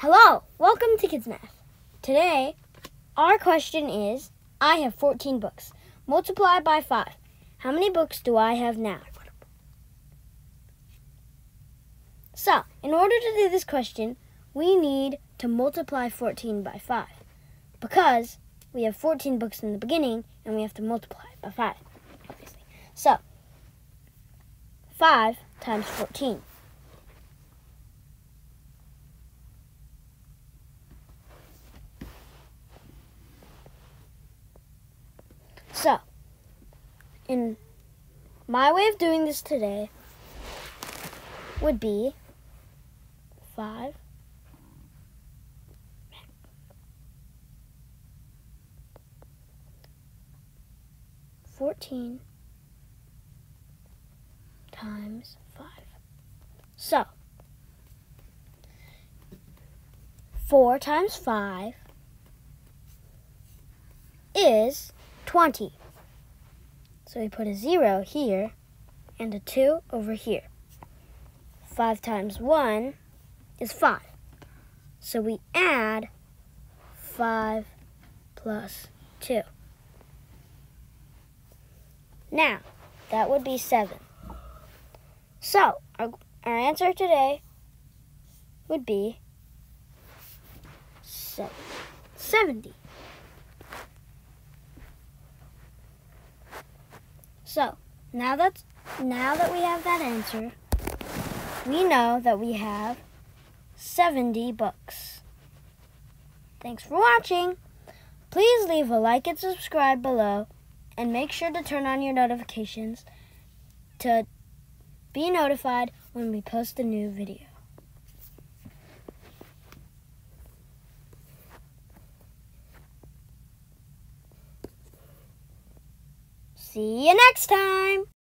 Hello, welcome to Kids Math. Today, our question is I have 14 books. Multiply by 5. How many books do I have now? So, in order to do this question, we need to multiply 14 by 5 because we have 14 books in the beginning and we have to multiply by 5, obviously. So, 5 times 14. So, in my way of doing this today would be 5 14 times 5. So, 4 times 5 is 20. So we put a 0 here and a 2 over here. 5 times 1 is 5. So we add 5 plus 2. Now, that would be 7. So, our, our answer today would be 7, 70. So, now that now that we have that answer, we know that we have 70 books. Thanks for watching. Please leave a like and subscribe below and make sure to turn on your notifications to be notified when we post a new video. See you next time!